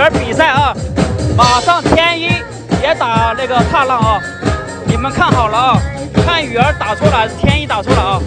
儿比赛啊，马上天一也打那个踏浪啊，你们看好了啊，看雨儿打错了还是天一打错了啊？